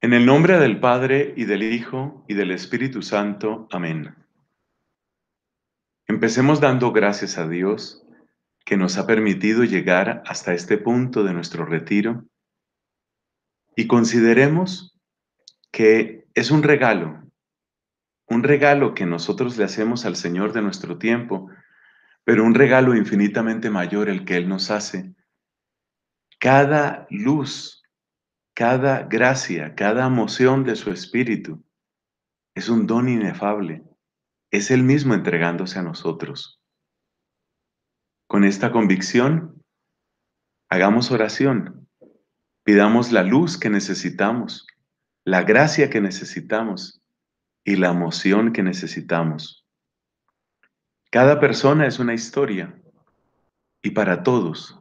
En el nombre del Padre y del Hijo y del Espíritu Santo. Amén. Empecemos dando gracias a Dios que nos ha permitido llegar hasta este punto de nuestro retiro y consideremos que es un regalo, un regalo que nosotros le hacemos al Señor de nuestro tiempo, pero un regalo infinitamente mayor el que Él nos hace. Cada luz cada gracia, cada emoción de su espíritu es un don inefable. Es Él mismo entregándose a nosotros. Con esta convicción, hagamos oración. Pidamos la luz que necesitamos, la gracia que necesitamos y la emoción que necesitamos. Cada persona es una historia y para todos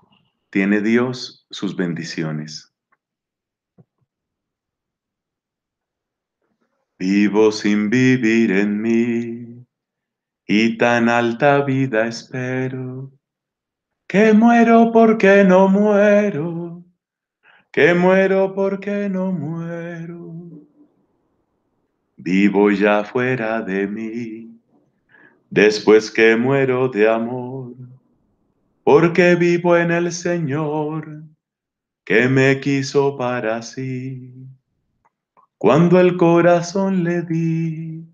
tiene Dios sus bendiciones. Vivo sin vivir en mí y tan alta vida espero que muero porque no muero, que muero porque no muero. Vivo ya fuera de mí, después que muero de amor, porque vivo en el Señor que me quiso para sí. Cuando el corazón le di,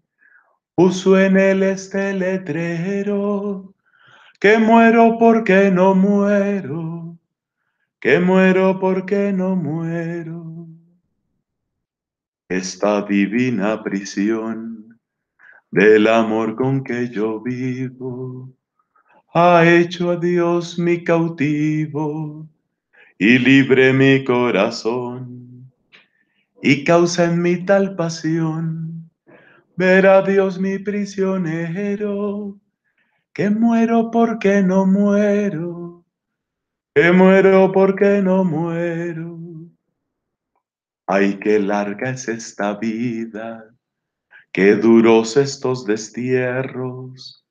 puso en él este letrero, que muero porque no muero, que muero porque no muero. Esta divina prisión del amor con que yo vivo ha hecho a Dios mi cautivo y libre mi corazón y causa en mí tal pasión ver a Dios mi prisionero, que muero porque no muero, que muero porque no muero. Ay, qué larga es esta vida, qué duros estos destierros,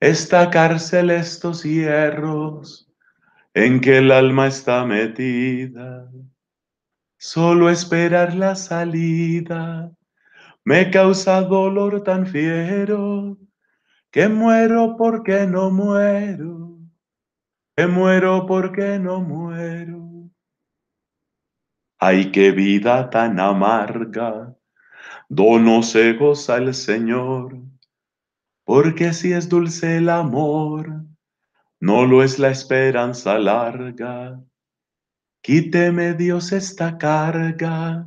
esta cárcel, estos hierros en que el alma está metida Solo esperar la salida. Me causa dolor tan fiero que muero porque no muero, que muero porque no muero. Ay, qué vida tan amarga, dono se goza el Señor, porque si es dulce el amor, no lo es la esperanza larga Quíteme Dios esta carga,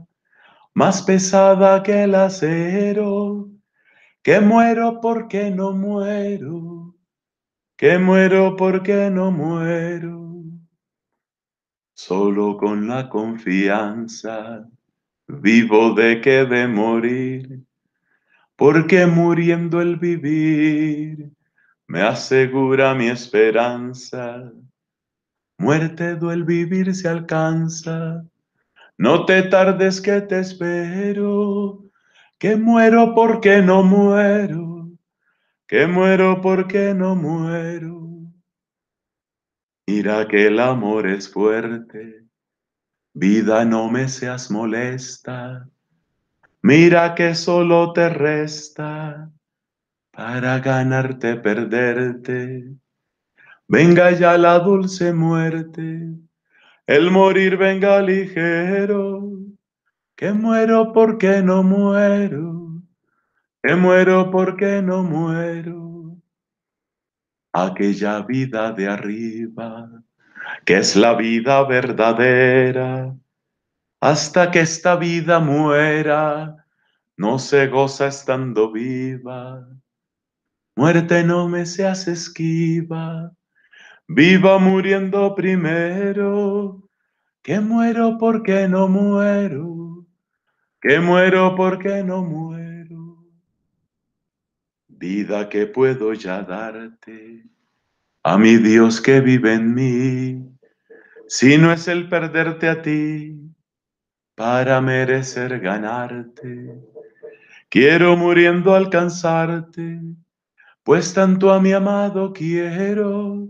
más pesada que el acero, que muero porque no muero, que muero porque no muero. Solo con la confianza vivo de que de morir, porque muriendo el vivir me asegura mi esperanza Muerte el vivir se alcanza. No te tardes que te espero, que muero porque no muero, que muero porque no muero. Mira que el amor es fuerte, vida no me seas molesta. Mira que solo te resta para ganarte, perderte. Venga ya la dulce muerte, el morir venga ligero, que muero porque no muero, que muero porque no muero. Aquella vida de arriba, que es la vida verdadera, hasta que esta vida muera, no se goza estando viva. Muerte no me seas esquiva, Viva muriendo primero, que muero porque no muero, que muero porque no muero. Vida que puedo ya darte a mi Dios que vive en mí, si no es el perderte a ti para merecer ganarte. Quiero muriendo alcanzarte, pues tanto a mi amado quiero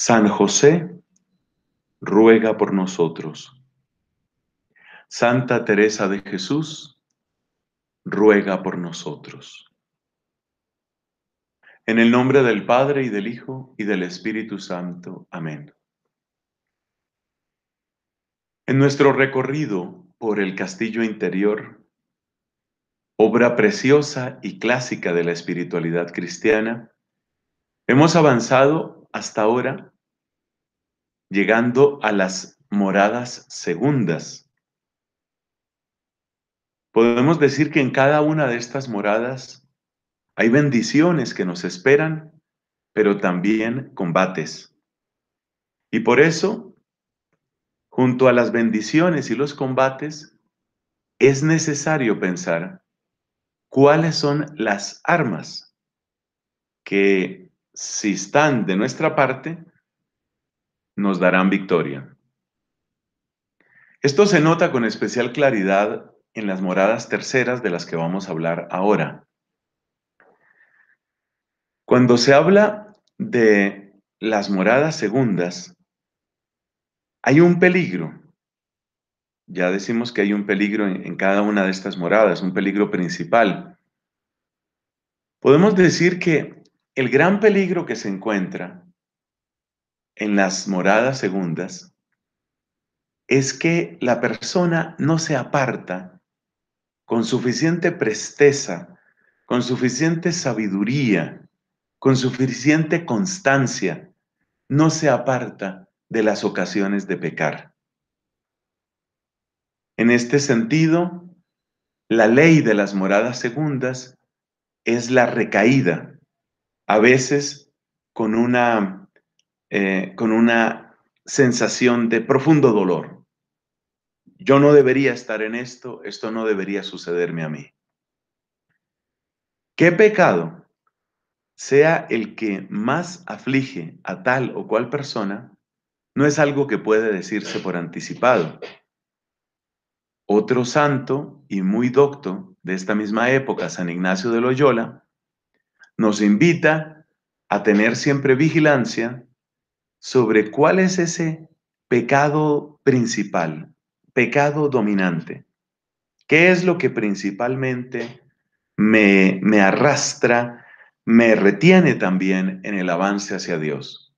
San José, ruega por nosotros. Santa Teresa de Jesús, ruega por nosotros. En el nombre del Padre y del Hijo y del Espíritu Santo. Amén. En nuestro recorrido por el castillo interior, obra preciosa y clásica de la espiritualidad cristiana, hemos avanzado hasta ahora llegando a las moradas segundas. Podemos decir que en cada una de estas moradas hay bendiciones que nos esperan, pero también combates. Y por eso, junto a las bendiciones y los combates, es necesario pensar cuáles son las armas que, si están de nuestra parte, nos darán victoria. Esto se nota con especial claridad en las moradas terceras de las que vamos a hablar ahora. Cuando se habla de las moradas segundas, hay un peligro. Ya decimos que hay un peligro en, cada una de estas moradas, un peligro principal. Podemos decir que el gran peligro que se encuentra en las moradas segundas es que la persona no se aparta con suficiente presteza, con suficiente sabiduría, con suficiente constancia, no se aparta de las ocasiones de pecar. En este sentido, la ley de las moradas segundas es la recaída, a veces con una eh, con una sensación de profundo dolor. Yo no debería estar en esto, esto no debería sucederme a mí. ¿Qué pecado, sea el que más aflige a tal o cual persona, no es algo que puede decirse por anticipado? Otro santo y muy docto de esta misma época, San Ignacio de Loyola, nos invita a tener siempre vigilancia sobre cuál es ese pecado principal, pecado dominante. ¿Qué es lo que principalmente me, me arrastra, me retiene también en el avance hacia Dios?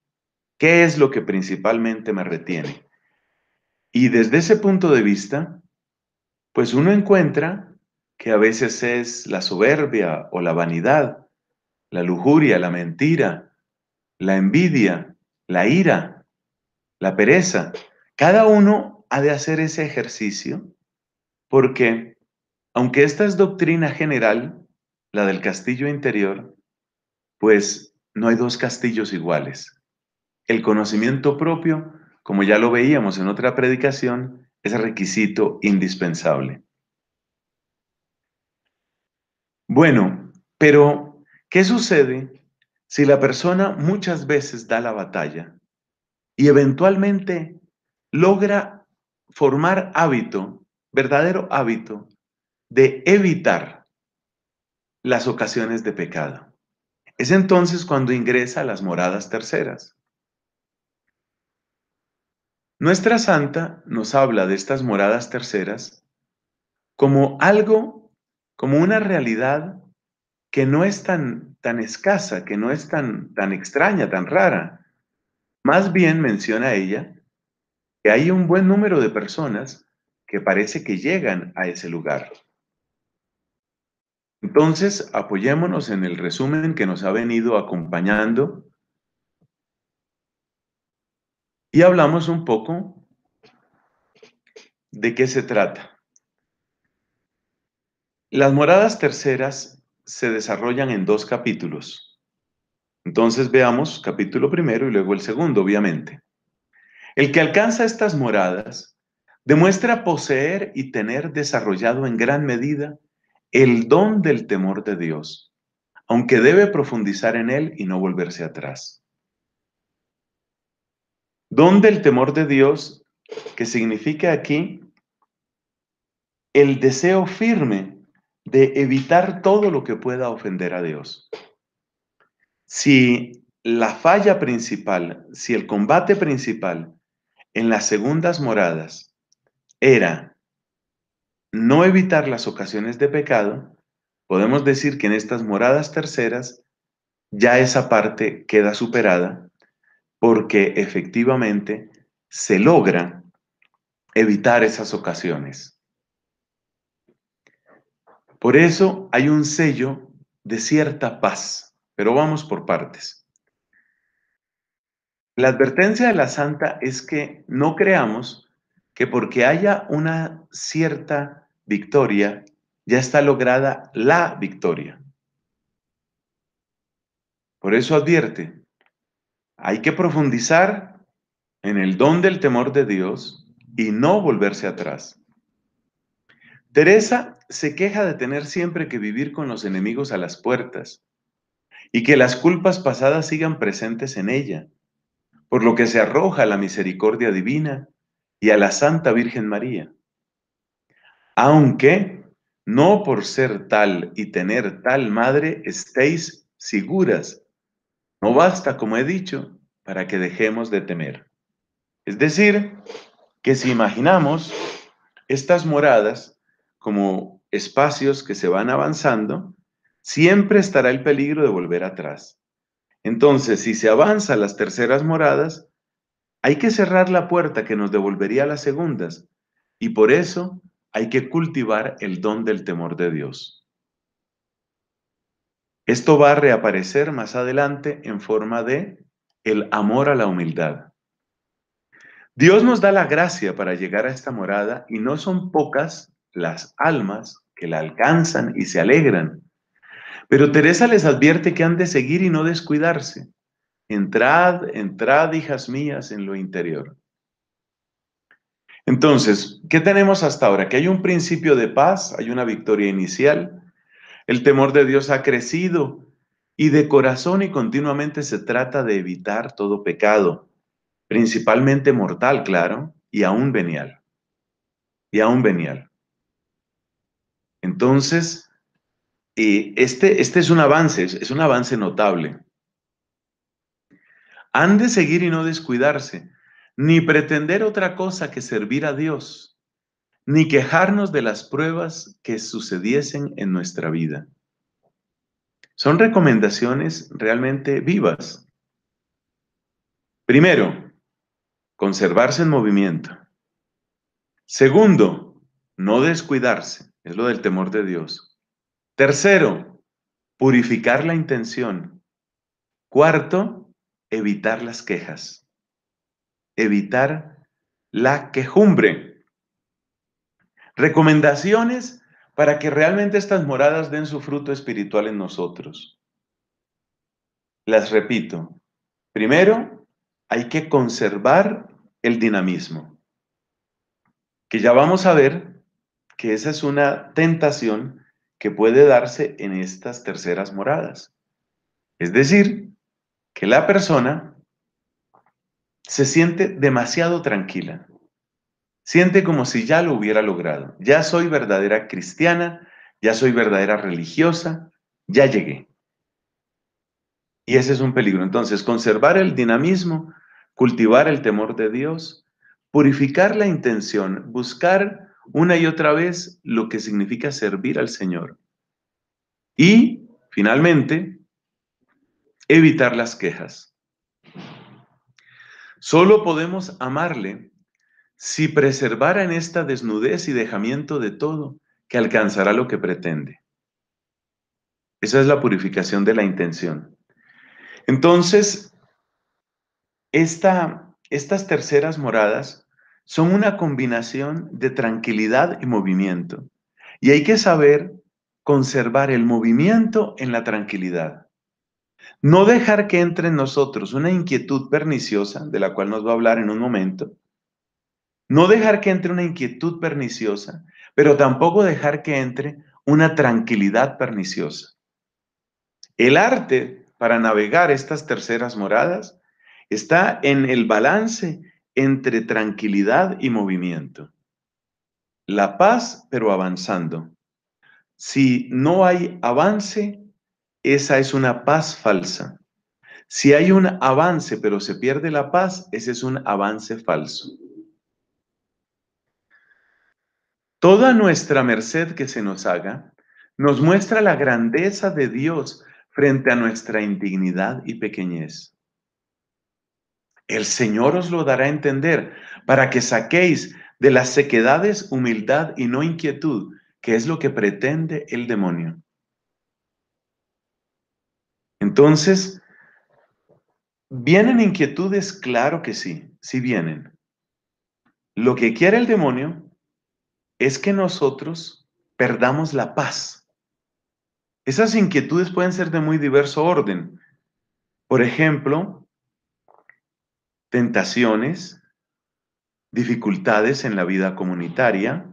¿Qué es lo que principalmente me retiene? Y desde ese punto de vista, pues uno encuentra que a veces es la soberbia o la vanidad, la lujuria, la mentira, la envidia, la ira, la pereza. Cada uno ha de hacer ese ejercicio porque, aunque esta es doctrina general, la del castillo interior, pues no hay dos castillos iguales. El conocimiento propio, como ya lo veíamos en otra predicación, es requisito indispensable. Bueno, pero ¿qué sucede si la persona muchas veces da la batalla y eventualmente logra formar hábito, verdadero hábito, de evitar las ocasiones de pecado. Es entonces cuando ingresa a las moradas terceras. Nuestra santa nos habla de estas moradas terceras como algo, como una realidad que no es tan, tan escasa, que no es tan, tan extraña, tan rara. Más bien menciona ella que hay un buen número de personas que parece que llegan a ese lugar. Entonces, apoyémonos en el resumen que nos ha venido acompañando y hablamos un poco de qué se trata. Las moradas terceras se desarrollan en dos capítulos. Entonces veamos capítulo primero y luego el segundo, obviamente. El que alcanza estas moradas demuestra poseer y tener desarrollado en gran medida el don del temor de Dios, aunque debe profundizar en él y no volverse atrás. Don del temor de Dios, que significa aquí el deseo firme de evitar todo lo que pueda ofender a Dios. Si la falla principal, si el combate principal en las segundas moradas era no evitar las ocasiones de pecado, podemos decir que en estas moradas terceras ya esa parte queda superada porque efectivamente se logra evitar esas ocasiones. Por eso hay un sello de cierta paz, pero vamos por partes. La advertencia de la santa es que no creamos que porque haya una cierta victoria, ya está lograda la victoria. Por eso advierte, hay que profundizar en el don del temor de Dios y no volverse atrás. Teresa se queja de tener siempre que vivir con los enemigos a las puertas y que las culpas pasadas sigan presentes en ella, por lo que se arroja a la misericordia divina y a la Santa Virgen María. Aunque no por ser tal y tener tal madre estéis seguras, no basta, como he dicho, para que dejemos de temer. Es decir, que si imaginamos estas moradas como espacios que se van avanzando, siempre estará el peligro de volver atrás. Entonces, si se avanza a las terceras moradas, hay que cerrar la puerta que nos devolvería a las segundas, y por eso hay que cultivar el don del temor de Dios. Esto va a reaparecer más adelante en forma de el amor a la humildad. Dios nos da la gracia para llegar a esta morada y no son pocas las almas que la alcanzan y se alegran. Pero Teresa les advierte que han de seguir y no descuidarse. Entrad, entrad, hijas mías, en lo interior. Entonces, ¿qué tenemos hasta ahora? Que hay un principio de paz, hay una victoria inicial, el temor de Dios ha crecido y de corazón y continuamente se trata de evitar todo pecado, principalmente mortal, claro, y aún venial. Y aún venial. Entonces, eh, este, este es un avance, es un avance notable. Han de seguir y no descuidarse, ni pretender otra cosa que servir a Dios, ni quejarnos de las pruebas que sucediesen en nuestra vida. Son recomendaciones realmente vivas. Primero, conservarse en movimiento. Segundo, no descuidarse, es lo del temor de Dios. Tercero, purificar la intención. Cuarto, evitar las quejas. Evitar la quejumbre. Recomendaciones para que realmente estas moradas den su fruto espiritual en nosotros. Las repito. Primero, hay que conservar el dinamismo, que ya vamos a ver que esa es una tentación que puede darse en estas terceras moradas. Es decir, que la persona se siente demasiado tranquila. Siente como si ya lo hubiera logrado. Ya soy verdadera cristiana, ya soy verdadera religiosa, ya llegué. Y ese es un peligro. Entonces, conservar el dinamismo, cultivar el temor de Dios, purificar la intención, buscar una y otra vez lo que significa servir al Señor. Y, finalmente, evitar las quejas. Solo podemos amarle si preservara en esta desnudez y dejamiento de todo, que alcanzará lo que pretende. Esa es la purificación de la intención. Entonces, estas terceras moradas son una combinación de tranquilidad y movimiento. Y hay que saber conservar el movimiento en la tranquilidad. No dejar que entre en nosotros una inquietud perniciosa, de la cual nos va a hablar en un momento. No dejar que entre una inquietud perniciosa, pero tampoco dejar que entre una tranquilidad perniciosa. El arte para navegar estas terceras moradas está en el balance entre tranquilidad y movimiento. La paz, pero avanzando. Si no hay avance, esa es una paz falsa. Si hay un avance, pero se pierde la paz, ese es un avance falso. Toda nuestra merced que se nos haga nos muestra la grandeza de Dios frente a nuestra indignidad y pequeñez. El Señor os lo dará a entender para que saquéis de las sequedades humildad y no inquietud, que es lo que pretende el demonio. Entonces, ¿vienen inquietudes? Claro que sí, sí vienen. Lo que quiere el demonio es que nosotros perdamos la paz. Esas inquietudes pueden ser de muy diverso orden. Por ejemplo, tentaciones, dificultades en la vida comunitaria,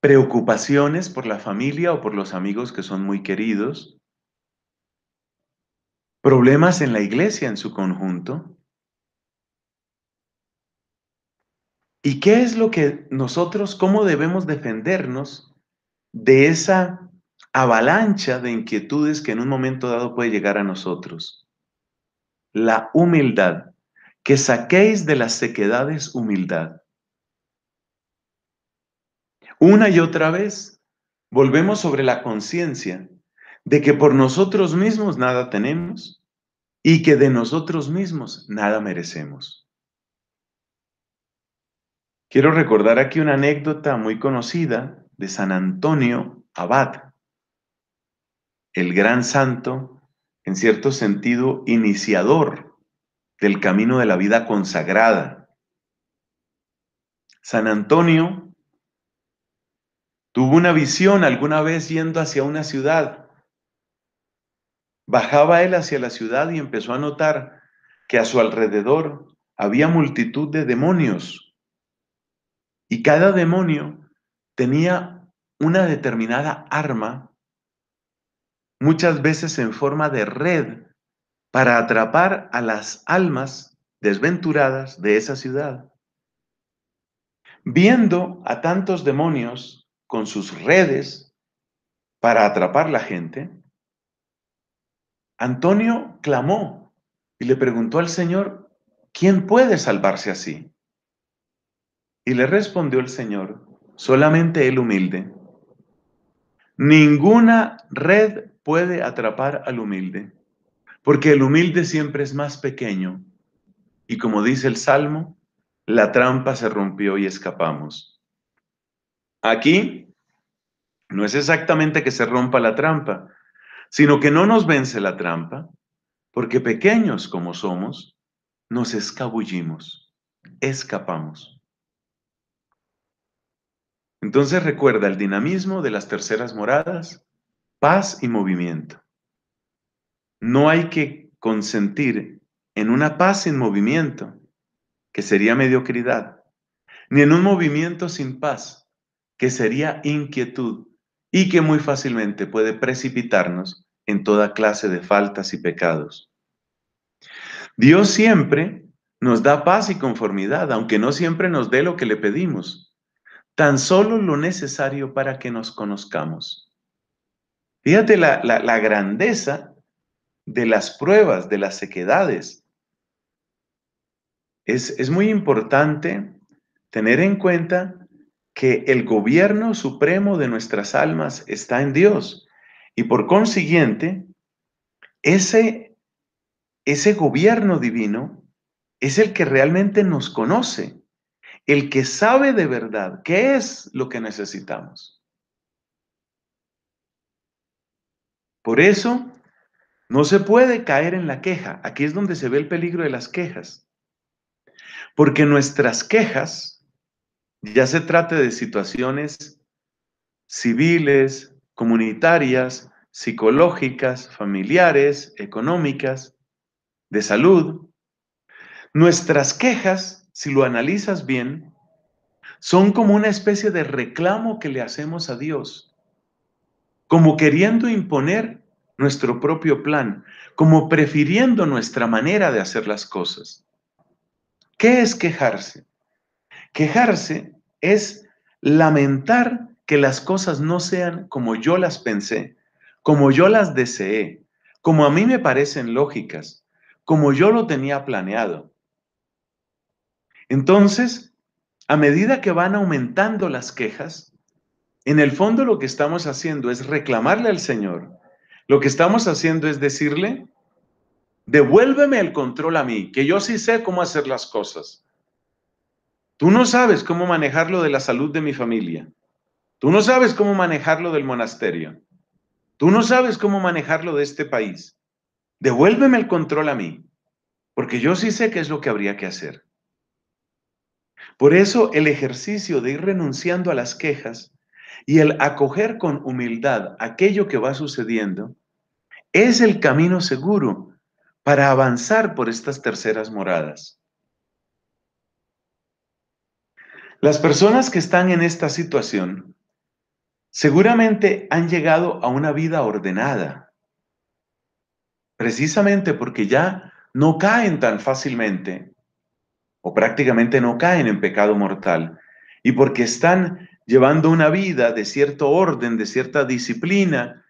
preocupaciones por la familia o por los amigos que son muy queridos, problemas en la iglesia en su conjunto. ¿Y qué es lo que nosotros, cómo debemos defendernos de esa avalancha de inquietudes que en un momento dado puede llegar a nosotros? La humildad, que saquéis de las sequedades humildad. Una y otra vez volvemos sobre la conciencia de que por nosotros mismos nada tenemos y que de nosotros mismos nada merecemos. Quiero recordar aquí una anécdota muy conocida de San Antonio Abad, el gran santo, en cierto sentido, iniciador del camino de la vida consagrada. San Antonio tuvo una visión alguna vez yendo hacia una ciudad Bajaba él hacia la ciudad y empezó a notar que a su alrededor había multitud de demonios y cada demonio tenía una determinada arma, muchas veces en forma de red, para atrapar a las almas desventuradas de esa ciudad. Viendo a tantos demonios con sus redes para atrapar la gente, Antonio clamó y le preguntó al Señor, ¿quién puede salvarse así? Y le respondió el Señor, solamente el humilde. Ninguna red puede atrapar al humilde, porque el humilde siempre es más pequeño. Y como dice el Salmo, la trampa se rompió y escapamos. Aquí no es exactamente que se rompa la trampa, sino que no nos vence la trampa, porque pequeños como somos, nos escabullimos, escapamos. Entonces recuerda el dinamismo de las terceras moradas, paz y movimiento. No hay que consentir en una paz sin movimiento, que sería mediocridad, ni en un movimiento sin paz, que sería inquietud y que muy fácilmente puede precipitarnos en toda clase de faltas y pecados. Dios siempre nos da paz y conformidad, aunque no siempre nos dé lo que le pedimos, tan solo lo necesario para que nos conozcamos. Fíjate la, grandeza de las pruebas, de las sequedades. Es, es muy importante tener en cuenta que el gobierno supremo de nuestras almas está en Dios. Y por consiguiente, ese, ese gobierno divino es el que realmente nos conoce, el que sabe de verdad qué es lo que necesitamos. Por eso, no se puede caer en la queja. Aquí es donde se ve el peligro de las quejas. Porque nuestras quejas ya se trate de situaciones civiles, comunitarias, psicológicas, familiares, económicas, de salud. Nuestras quejas, si lo analizas bien, son como una especie de reclamo que le hacemos a Dios, como queriendo imponer nuestro propio plan, como prefiriendo nuestra manera de hacer las cosas. ¿Qué es quejarse? Quejarse es lamentar que las cosas no sean como yo las pensé, como yo las deseé, como a mí me parecen lógicas, como yo lo tenía planeado. Entonces, a medida que van aumentando las quejas, en el fondo lo que estamos haciendo es reclamarle al Señor. Lo que estamos haciendo es decirle, devuélveme el control a mí, que yo sí sé cómo hacer las cosas. Tú no sabes cómo manejarlo de la salud de mi familia. Tú no sabes cómo manejarlo del monasterio. Tú no sabes cómo manejarlo de este país. Devuélveme el control a mí, porque yo sí sé qué es lo que habría que hacer. Por eso el ejercicio de ir renunciando a las quejas y el acoger con humildad aquello que va sucediendo es el camino seguro para avanzar por estas terceras moradas. Las personas que están en esta situación seguramente han llegado a una vida ordenada, precisamente porque ya no caen tan fácilmente o prácticamente no caen en pecado mortal y porque están llevando una vida de cierto orden, de cierta disciplina.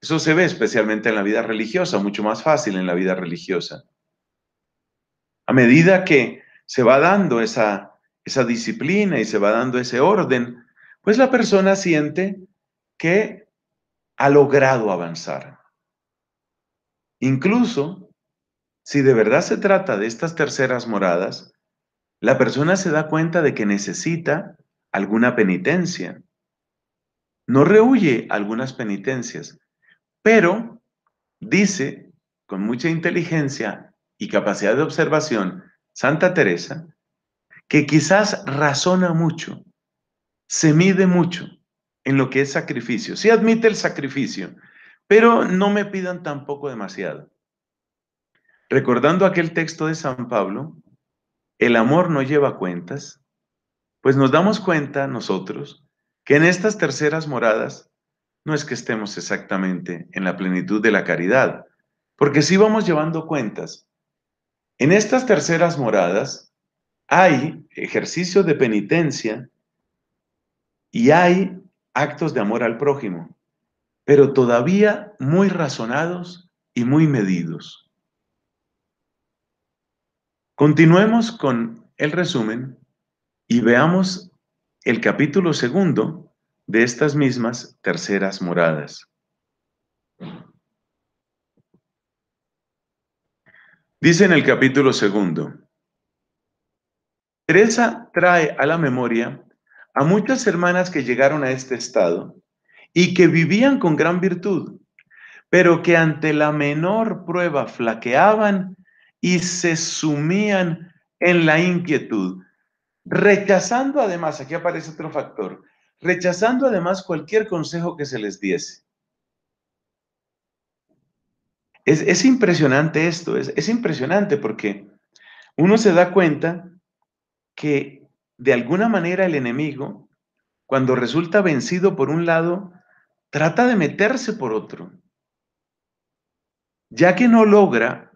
Eso se ve especialmente en la vida religiosa, mucho más fácil en la vida religiosa. A medida que se va dando esa esa disciplina y se va dando ese orden, pues la persona siente que ha logrado avanzar. Incluso, si de verdad se trata de estas terceras moradas, la persona se da cuenta de que necesita alguna penitencia. No rehuye algunas penitencias, pero dice con mucha inteligencia y capacidad de observación Santa Teresa que quizás razona mucho, se mide mucho en lo que es sacrificio. Sí admite el sacrificio, pero no me pidan tampoco demasiado. Recordando aquel texto de San Pablo, el amor no lleva cuentas, pues nos damos cuenta nosotros que en estas terceras moradas no es que estemos exactamente en la plenitud de la caridad, porque si vamos llevando cuentas. En estas terceras moradas hay ejercicio de penitencia y hay actos de amor al prójimo, pero todavía muy razonados y muy medidos. Continuemos con el resumen y veamos el capítulo segundo de estas mismas terceras moradas. Dice en el capítulo segundo, Teresa trae a la memoria a muchas hermanas que llegaron a este estado y que vivían con gran virtud, pero que ante la menor prueba flaqueaban y se sumían en la inquietud, rechazando además, aquí aparece otro factor, rechazando además cualquier consejo que se les diese. Es, impresionante esto, es, es impresionante porque uno se da cuenta que de alguna manera el enemigo, cuando resulta vencido por un lado, trata de meterse por otro. Ya que no logra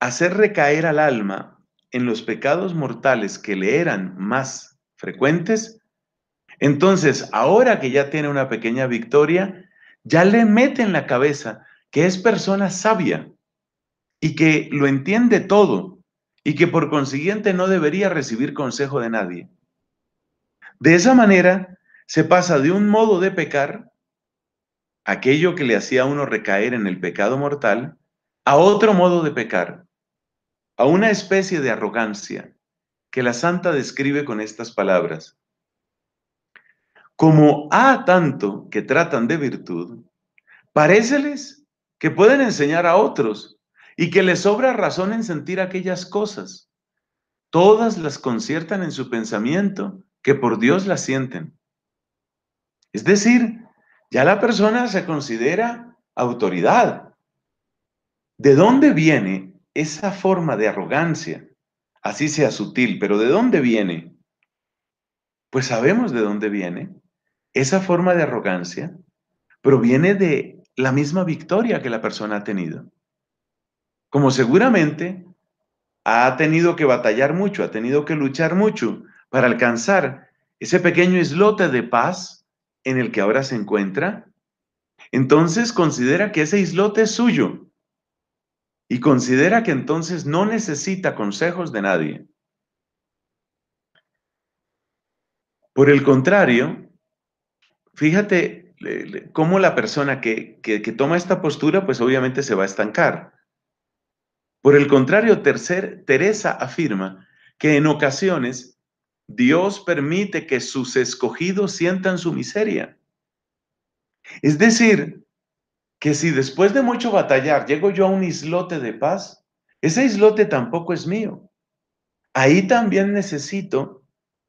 hacer recaer al alma en los pecados mortales que le eran más frecuentes, entonces ahora que ya tiene una pequeña victoria, ya le mete en la cabeza que es persona sabia y que lo entiende todo y que por consiguiente no debería recibir consejo de nadie. De esa manera se pasa de un modo de pecar, aquello que le hacía a uno recaer en el pecado mortal, a otro modo de pecar, a una especie de arrogancia que la santa describe con estas palabras. Como a tanto que tratan de virtud, paréceles que pueden enseñar a otros y que les sobra razón en sentir aquellas cosas. Todas las conciertan en su pensamiento que por Dios las sienten. Es decir, ya la persona se considera autoridad. ¿De dónde viene esa forma de arrogancia? Así sea sutil, pero ¿de dónde viene? Pues sabemos de dónde viene. Esa forma de arrogancia proviene de la misma victoria que la persona ha tenido. Como seguramente ha tenido que batallar mucho, ha tenido que luchar mucho para alcanzar ese pequeño islote de paz en el que ahora se encuentra, entonces considera que ese islote es suyo y considera que entonces no necesita consejos de nadie. Por el contrario, fíjate cómo la persona que, que, toma esta postura, pues obviamente se va a estancar. Por el contrario, tercer, Teresa afirma que en ocasiones Dios permite que sus escogidos sientan su miseria. Es decir, que si después de mucho batallar llego yo a un islote de paz, ese islote tampoco es mío. Ahí también necesito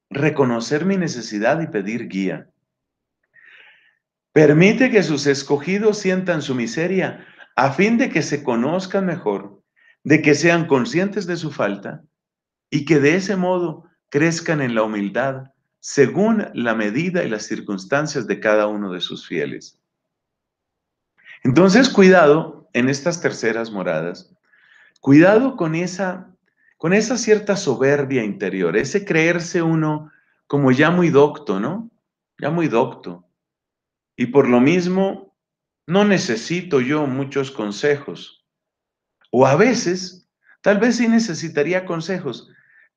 reconocer mi necesidad y pedir guía. Permite que sus escogidos sientan su miseria a fin de que se conozcan mejor, de que sean conscientes de su falta y que de ese modo crezcan en la humildad según la medida y las circunstancias de cada uno de sus fieles. Entonces, cuidado en estas terceras moradas, cuidado con esa, con esa cierta soberbia interior, ese creerse uno como ya muy docto, ¿no? Ya muy docto. Y por lo mismo, no necesito yo muchos consejos. O a veces, tal vez sí necesitaría consejos,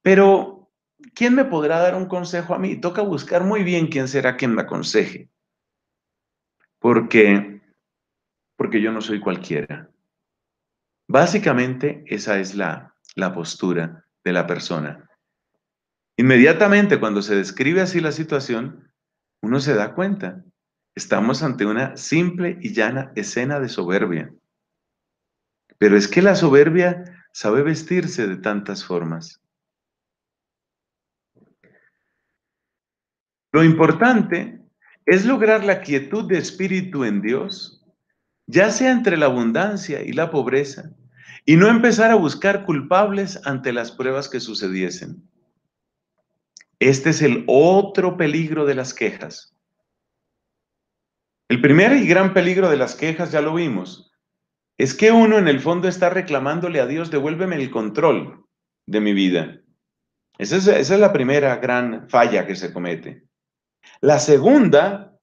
pero ¿quién me podrá dar un consejo a mí? Toca buscar muy bien quién será quien me aconseje. Porque, porque yo no soy cualquiera. Básicamente esa es la, la postura de la persona. Inmediatamente cuando se describe así la situación, uno se da cuenta. Estamos ante una simple y llana escena de soberbia. Pero es que la soberbia sabe vestirse de tantas formas. Lo importante es lograr la quietud de espíritu en Dios, ya sea entre la abundancia y la pobreza, y no empezar a buscar culpables ante las pruebas que sucediesen. Este es el otro peligro de las quejas. El primer y gran peligro de las quejas, ya lo vimos, es que uno en el fondo está reclamándole a Dios, devuélveme el control de mi vida. Esa es, es la primera gran falla que se comete. La segunda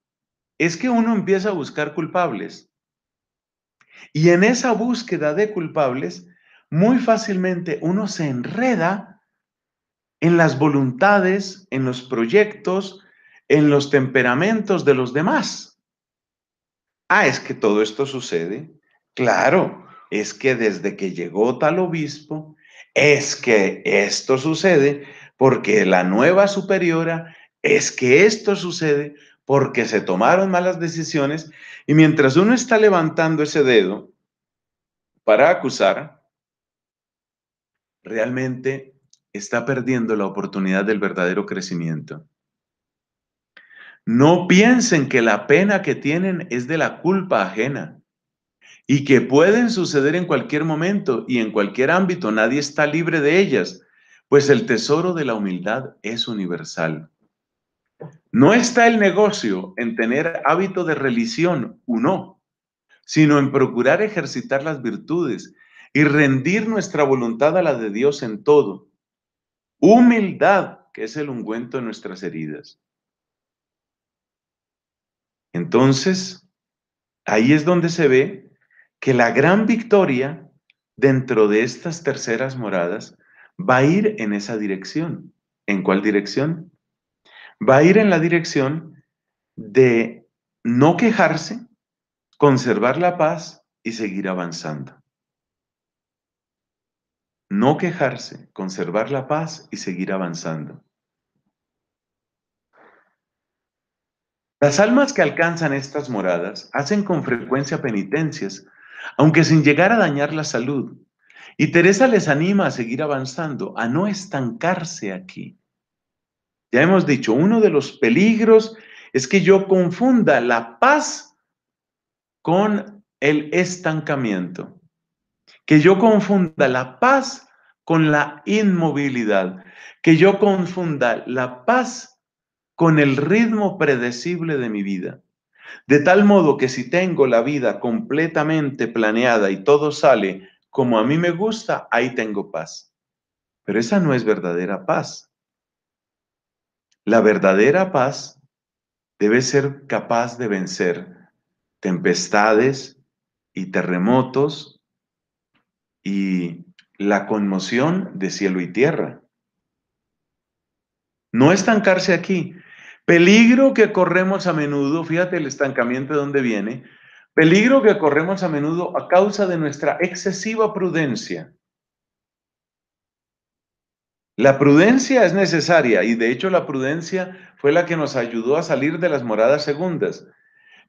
es que uno empieza a buscar culpables. Y en esa búsqueda de culpables, muy fácilmente uno se enreda en las voluntades, en los proyectos, en los temperamentos de los demás. Ah, es que todo esto sucede. Claro, es que desde que llegó tal obispo, es que esto sucede porque la nueva superiora es que esto sucede porque se tomaron malas decisiones y mientras uno está levantando ese dedo para acusar, realmente está perdiendo la oportunidad del verdadero crecimiento. No piensen que la pena que tienen es de la culpa ajena y que pueden suceder en cualquier momento y en cualquier ámbito. Nadie está libre de ellas, pues el tesoro de la humildad es universal. No está el negocio en tener hábito de religión o no, sino en procurar ejercitar las virtudes y rendir nuestra voluntad a la de Dios en todo. Humildad, que es el ungüento de nuestras heridas. Entonces, ahí es donde se ve que la gran victoria dentro de estas terceras moradas va a ir en esa dirección. ¿En cuál dirección? Va a ir en la dirección de no quejarse, conservar la paz y seguir avanzando. No quejarse, conservar la paz y seguir avanzando. Las almas que alcanzan estas moradas hacen con frecuencia penitencias, aunque sin llegar a dañar la salud. Y Teresa les anima a seguir avanzando, a no estancarse aquí. Ya hemos dicho, uno de los peligros es que yo confunda la paz con el estancamiento, que yo confunda la paz con la inmovilidad, que yo confunda la paz con el ritmo predecible de mi vida. De tal modo que si tengo la vida completamente planeada y todo sale como a mí me gusta, ahí tengo paz. Pero esa no es verdadera paz. La verdadera paz debe ser capaz de vencer tempestades y terremotos y la conmoción de cielo y tierra. No estancarse aquí. Peligro que corremos a menudo, fíjate el estancamiento de dónde viene, peligro que corremos a menudo a causa de nuestra excesiva prudencia. La prudencia es necesaria y de hecho la prudencia fue la que nos ayudó a salir de las moradas segundas.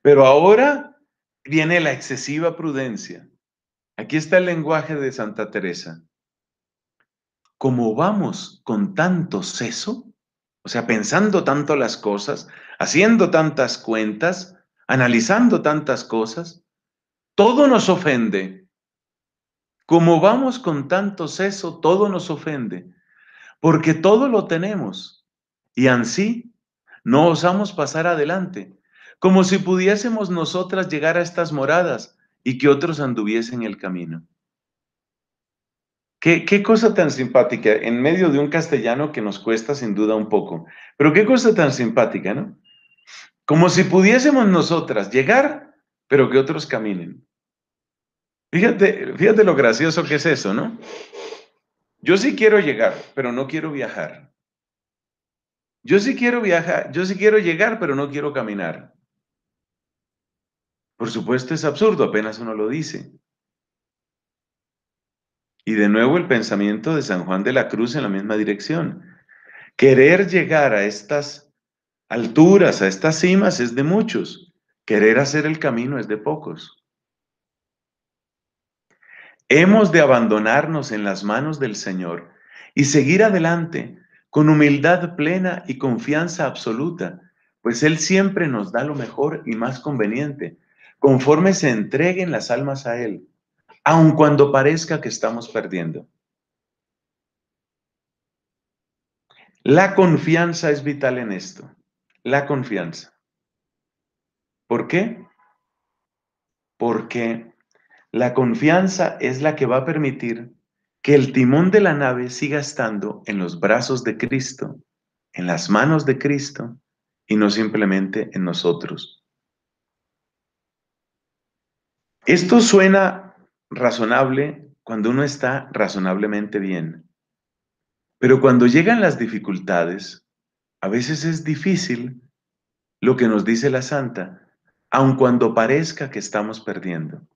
Pero ahora viene la excesiva prudencia. Aquí está el lenguaje de Santa Teresa. Como vamos con tanto seso, o sea, pensando tanto las cosas, haciendo tantas cuentas, analizando tantas cosas, todo nos ofende. Como vamos con tanto seso, todo nos ofende porque todo lo tenemos y así no osamos pasar adelante, como si pudiésemos nosotras llegar a estas moradas y que otros anduviesen el camino. Qué, qué, cosa tan simpática, en medio de un castellano que nos cuesta sin duda un poco, pero qué cosa tan simpática, ¿no? Como si pudiésemos nosotras llegar, pero que otros caminen. Fíjate, fíjate lo gracioso que es eso, ¿no? Yo sí quiero llegar, pero no quiero viajar. Yo sí quiero viajar, yo sí quiero llegar, pero no quiero caminar. Por supuesto es absurdo, apenas uno lo dice. Y de nuevo el pensamiento de San Juan de la Cruz en la misma dirección. Querer llegar a estas alturas, a estas cimas, es de muchos. Querer hacer el camino es de pocos. Hemos de abandonarnos en las manos del Señor y seguir adelante con humildad plena y confianza absoluta, pues Él siempre nos da lo mejor y más conveniente, conforme se entreguen las almas a Él, aun cuando parezca que estamos perdiendo. La confianza es vital en esto, la confianza. ¿Por qué? Porque la confianza es la que va a permitir que el timón de la nave siga estando en los brazos de Cristo, en las manos de Cristo y no simplemente en nosotros. Esto suena razonable cuando uno está razonablemente bien, pero cuando llegan las dificultades, a veces es difícil lo que nos dice la santa, aun cuando parezca que estamos perdiendo.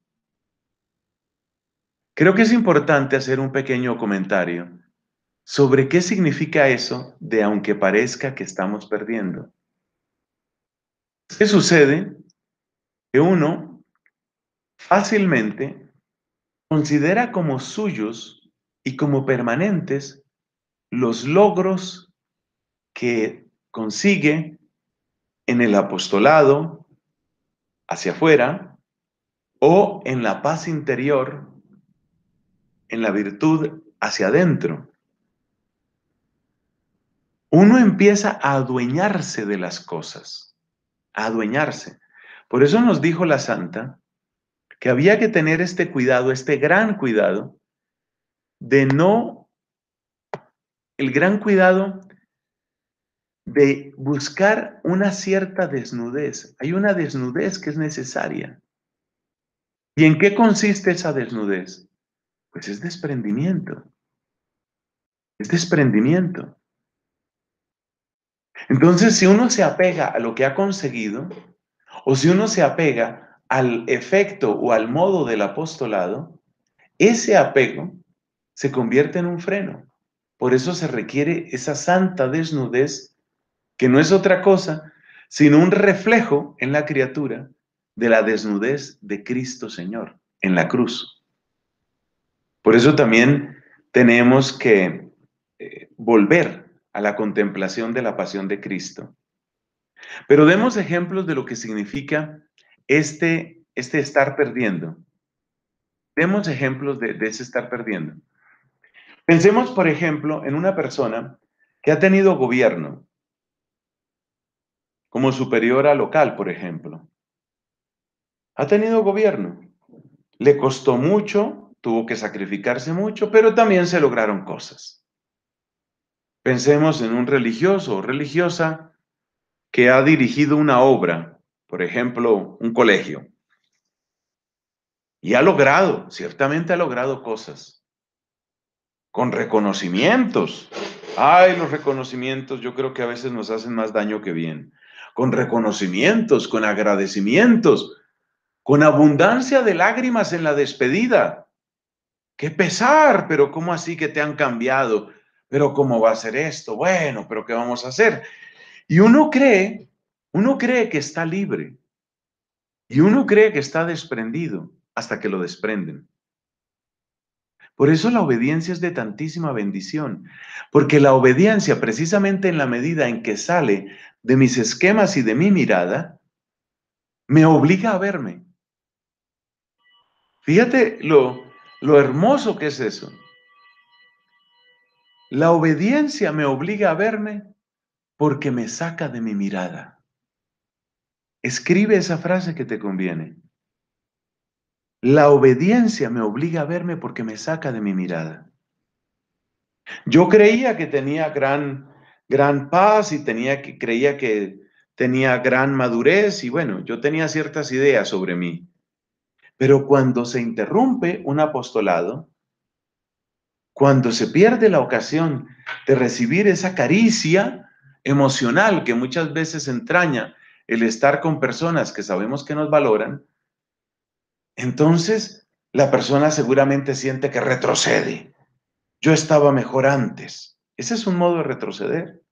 Creo que es importante hacer un pequeño comentario sobre qué significa eso de aunque parezca que estamos perdiendo. ¿Qué sucede? Que uno fácilmente considera como suyos y como permanentes los logros que consigue en el apostolado hacia afuera o en la paz interior en la virtud hacia adentro. Uno empieza a adueñarse de las cosas, a adueñarse. Por eso nos dijo la santa que había que tener este cuidado, este gran cuidado, de no, el gran cuidado de buscar una cierta desnudez. Hay una desnudez que es necesaria. ¿Y en qué consiste esa desnudez? Pues es desprendimiento. Es desprendimiento. Entonces, si uno se apega a lo que ha conseguido, o si uno se apega al efecto o al modo del apostolado, ese apego se convierte en un freno. Por eso se requiere esa santa desnudez, que no es otra cosa, sino un reflejo en la criatura de la desnudez de Cristo Señor en la cruz. Por eso también tenemos que eh, volver a la contemplación de la pasión de Cristo. Pero demos ejemplos de lo que significa este este estar perdiendo. Demos ejemplos de, ese estar perdiendo. Pensemos, por ejemplo, en una persona que ha tenido gobierno como superiora local, por ejemplo. Ha tenido gobierno. Le costó mucho, tuvo que sacrificarse mucho, pero también se lograron cosas. Pensemos en un religioso o religiosa que ha dirigido una obra, por ejemplo, un colegio, y ha logrado, ciertamente ha logrado cosas, con reconocimientos. Ay, los reconocimientos yo creo que a veces nos hacen más daño que bien. Con reconocimientos, con agradecimientos, con abundancia de lágrimas en la despedida. Qué pesar, pero ¿cómo así que te han cambiado? Pero ¿cómo va a ser esto? Bueno, pero ¿qué vamos a hacer? Y uno cree, uno cree que está libre. Y uno cree que está desprendido hasta que lo desprenden. Por eso la obediencia es de tantísima bendición, porque la obediencia precisamente en la medida en que sale de mis esquemas y de mi mirada, me obliga a verme. Fíjate lo, lo hermoso que es eso. La obediencia me obliga a verme porque me saca de mi mirada. Escribe esa frase que te conviene. La obediencia me obliga a verme porque me saca de mi mirada. Yo creía que tenía gran, gran paz y tenía que, creía que tenía gran madurez y bueno, yo tenía ciertas ideas sobre mí. Pero cuando se interrumpe un apostolado, cuando se pierde la ocasión de recibir esa caricia emocional que muchas veces entraña el estar con personas que sabemos que nos valoran, entonces la persona seguramente siente que retrocede. Yo estaba mejor antes. Ese es un modo de retroceder.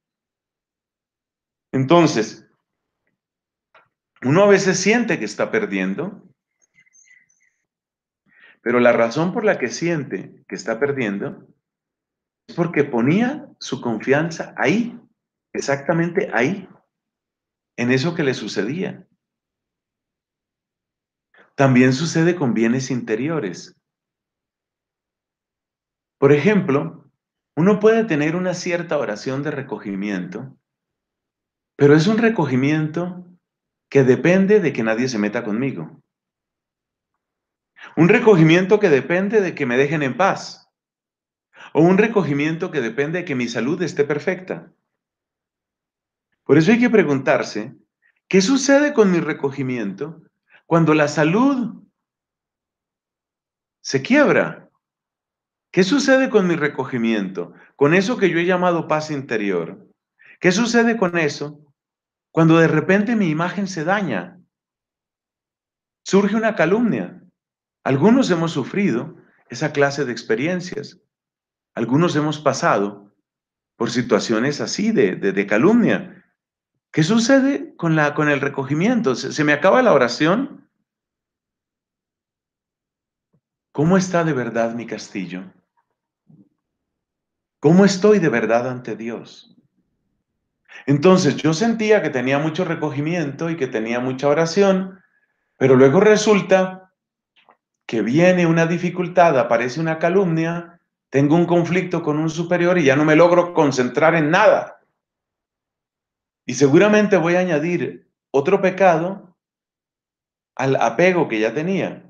Entonces, uno a veces siente que está perdiendo, pero la razón por la que siente que está perdiendo es porque ponía su confianza ahí, exactamente ahí, en eso que le sucedía. También sucede con bienes interiores. Por ejemplo, uno puede tener una cierta oración de recogimiento, pero es un recogimiento que depende de que nadie se meta conmigo. Un recogimiento que depende de que me dejen en paz. O un recogimiento que depende de que mi salud esté perfecta. Por eso hay que preguntarse, ¿qué sucede con mi recogimiento cuando la salud se quiebra, ¿qué sucede con mi recogimiento? Con eso que yo he llamado paz interior. ¿Qué sucede con eso cuando de repente mi imagen se daña? Surge una calumnia. Algunos hemos sufrido esa clase de experiencias. Algunos hemos pasado por situaciones así de, calumnia. ¿Qué sucede con, la, con el recogimiento? ¿Se, me acaba la oración? ¿Cómo está de verdad mi castillo? ¿Cómo estoy de verdad ante Dios? Entonces yo sentía que tenía mucho recogimiento y que tenía mucha oración, pero luego resulta que viene una dificultad, aparece una calumnia, tengo un conflicto con un superior y ya no me logro concentrar en nada. Y seguramente voy a añadir otro pecado al apego que ya tenía.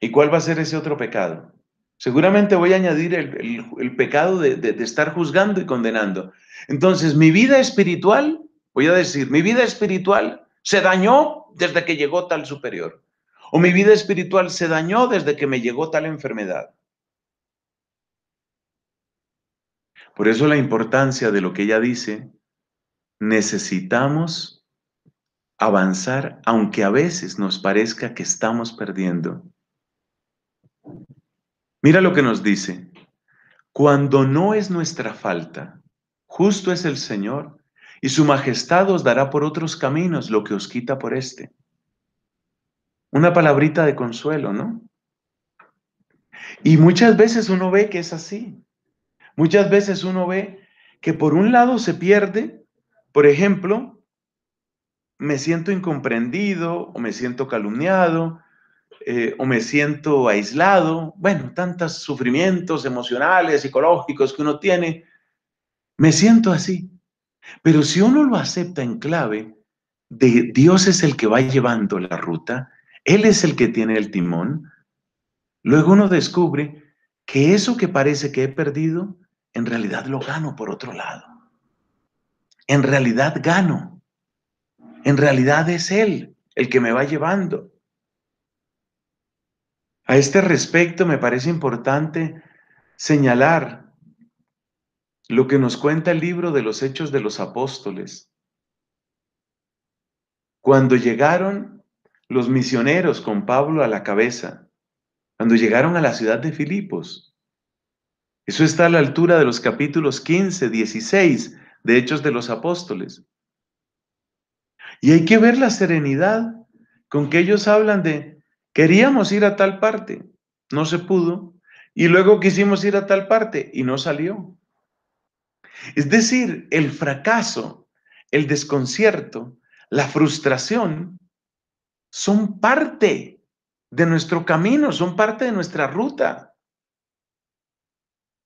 ¿Y cuál va a ser ese otro pecado? Seguramente voy a añadir el, pecado de, estar juzgando y condenando. Entonces, mi vida espiritual, voy a decir, mi vida espiritual se dañó desde que llegó tal superior. O mi vida espiritual se dañó desde que me llegó tal enfermedad. Por eso la importancia de lo que ella dice necesitamos avanzar aunque a veces nos parezca que estamos perdiendo. Mira lo que nos dice. Cuando no es nuestra falta, justo es el Señor, y su majestad os dará por otros caminos lo que os quita por este. Una palabrita de consuelo, ¿no? Y muchas veces uno ve que es así. Muchas veces uno ve que por un lado se pierde por ejemplo, me siento incomprendido o me siento calumniado eh, o me siento aislado, bueno, tantos sufrimientos emocionales, psicológicos que uno tiene, me siento así. Pero si uno lo acepta en clave de Dios es el que va llevando la ruta, Él es el que tiene el timón, luego uno descubre que eso que parece que he perdido, en realidad lo gano por otro lado. En realidad gano. En realidad es Él el que me va llevando. A este respecto me parece importante señalar lo que nos cuenta el libro de los Hechos de los Apóstoles. Cuando llegaron los misioneros con Pablo a la cabeza, cuando llegaron a la ciudad de Filipos, eso está a la altura de los capítulos 15, 16 de Hechos de los Apóstoles. Y hay que ver la serenidad con que ellos hablan de, queríamos ir a tal parte, no se pudo, y luego quisimos ir a tal parte y no salió. Es decir, el fracaso, el desconcierto, la frustración son parte de nuestro camino, son parte de nuestra ruta.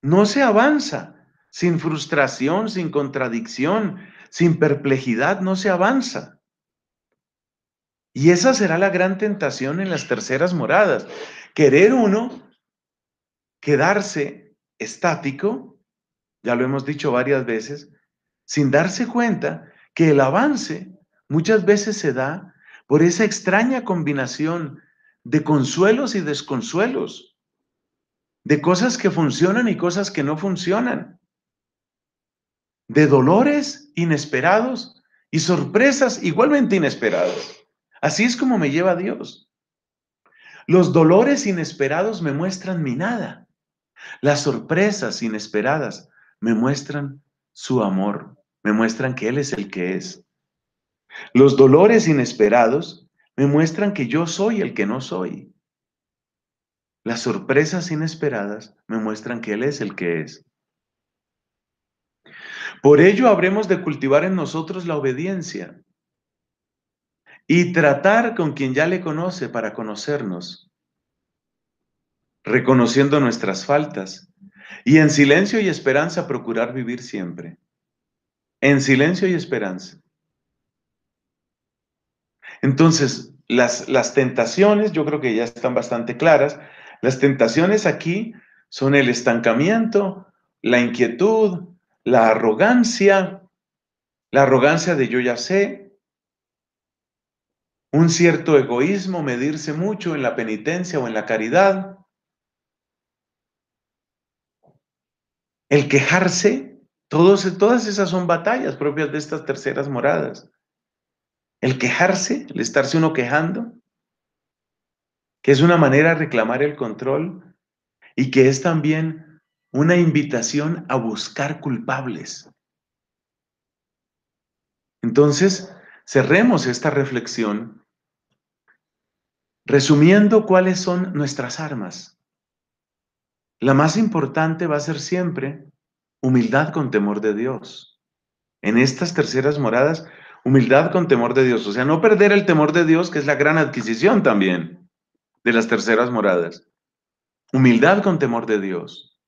No se avanza sin frustración, sin contradicción, sin perplejidad, no se avanza. Y esa será la gran tentación en las terceras moradas. Querer uno quedarse estático ya lo hemos dicho varias veces, sin darse cuenta que el avance muchas veces se da por esa extraña combinación de consuelos y desconsuelos, de cosas que funcionan y cosas que no funcionan, de dolores inesperados y sorpresas igualmente inesperadas. Así es como me lleva Dios. Los dolores inesperados me muestran mi nada. Las sorpresas inesperadas me muestran su amor, me muestran que Él es el que es. Los dolores inesperados me muestran que yo soy el que no soy. Las sorpresas inesperadas me muestran que Él es el que es. Por ello habremos de cultivar en nosotros la obediencia y tratar con quien ya le conoce para conocernos, reconociendo nuestras faltas y en silencio y esperanza procurar vivir siempre. En silencio y esperanza. Entonces, las, las tentaciones, yo creo que ya están bastante claras. Las tentaciones aquí son el estancamiento, la inquietud, la arrogancia, la arrogancia de yo ya sé, un cierto egoísmo, medirse mucho en la penitencia o en la caridad, El quejarse, todas esas son batallas propias de estas terceras moradas. El quejarse, el estarse uno quejando, que es una manera de reclamar el control y que es también una invitación a buscar culpables. Entonces, cerremos esta reflexión resumiendo cuáles son nuestras armas. La más importante va a ser siempre humildad con temor de Dios. En estas terceras moradas, humildad con temor de Dios. O sea, no perder el temor de Dios, que es la gran adquisición también de las terceras moradas. Humildad con temor de Dios.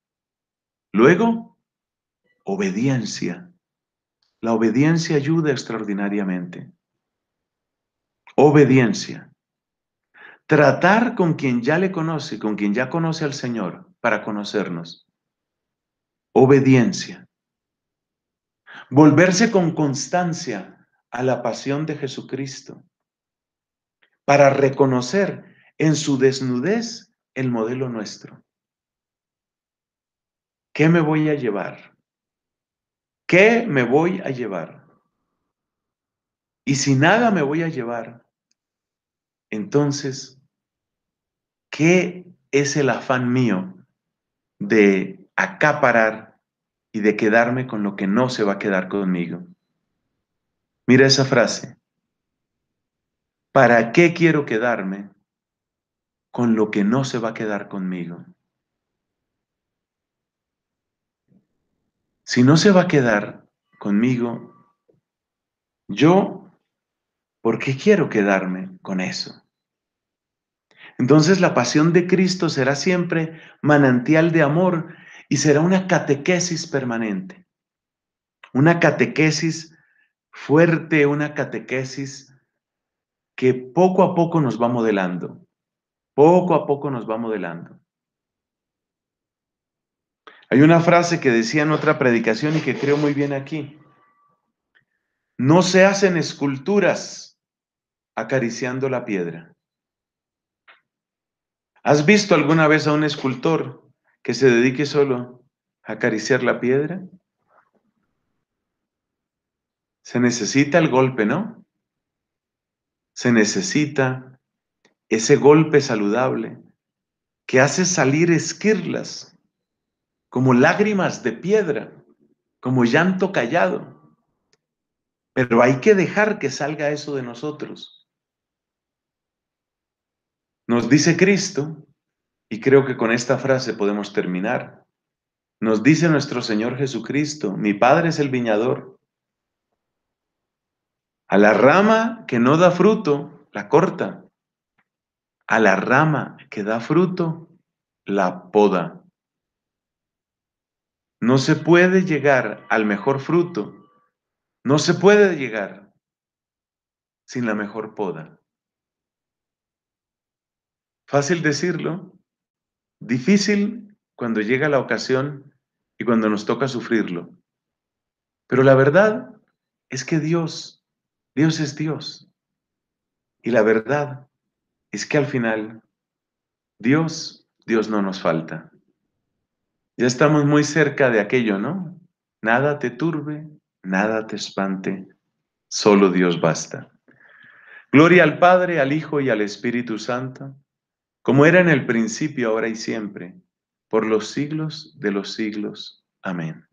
Luego, obediencia. La obediencia ayuda extraordinariamente. Obediencia. Tratar con quien ya le conoce, con quien ya conoce al Señor, para conocernos. Obediencia. Volverse con constancia a la pasión de Jesucristo para reconocer en su desnudez el modelo nuestro. ¿Qué me voy a llevar? ¿Qué me voy a llevar? Y si nada me voy a llevar, entonces, ¿qué es el afán mío de acaparar y de quedarme con lo que no se va a quedar conmigo. Mira esa frase. ¿Para qué quiero quedarme con lo que no se va a quedar conmigo? Si no se va a quedar conmigo, yo, ¿por qué quiero quedarme con eso? Entonces la pasión de Cristo será siempre manantial de amor y será una catequesis permanente. Una catequesis fuerte, una catequesis que poco a poco nos va modelando. Poco a poco nos va modelando. Hay una frase que decía en otra predicación y que creo muy bien aquí. No se hacen esculturas acariciando la piedra. ¿Has visto alguna vez a un escultor que se dedique solo a acariciar la piedra? Se necesita el golpe, ¿no? Se necesita ese golpe saludable que hace salir esquirlas, como lágrimas de piedra, como llanto callado. Pero hay que dejar que salga eso de nosotros. Nos dice Cristo, y creo que con esta frase podemos terminar, nos dice nuestro Señor Jesucristo, mi Padre es el viñador, a la rama que no da fruto, la corta. A la rama que da fruto, la poda. No se puede llegar al mejor fruto. No se puede llegar sin la mejor poda. Fácil decirlo, difícil cuando llega la ocasión y cuando nos toca sufrirlo. Pero la verdad es que Dios Dios es Dios. Y la verdad es que al final, Dios, Dios no nos falta. Ya estamos muy cerca de aquello, ¿no? Nada te turbe, nada te espante, solo Dios basta. Gloria al Padre, al Hijo y al Espíritu Santo, como era en el principio, ahora y siempre, por los siglos de los siglos. Amén.